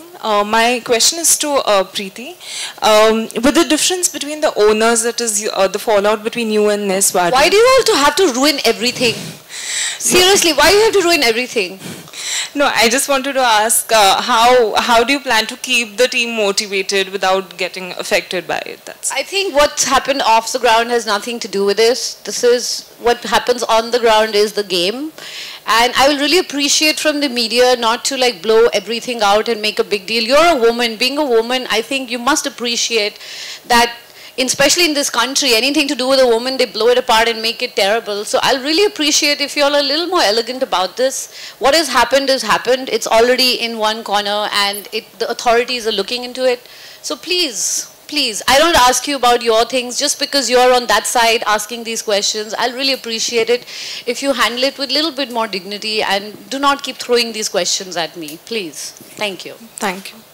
Uh, my question is to uh, Preity. Um, with the difference between the owners, that is uh, the fallout between you and Wadia. Why do you all to have to ruin everything? Seriously, why do you have to ruin everything? No, I just wanted to ask uh, how how do you plan to keep the team motivated without getting affected by it? That's I think what's happened off the ground has nothing to do with this. This is what happens on the ground is the game. And I will really appreciate from the media not to like blow everything out and make a big deal. You're a woman. Being a woman, I think you must appreciate that especially in this country, anything to do with a woman, they blow it apart and make it terrible. So I'll really appreciate if you're a little more elegant about this. What has happened has happened. It's already in one corner and it, the authorities are looking into it. So please, please, I don't ask you about your things just because you're on that side asking these questions. I'll really appreciate it if you handle it with a little bit more dignity and do not keep throwing these questions at me, please. Thank you. thank you.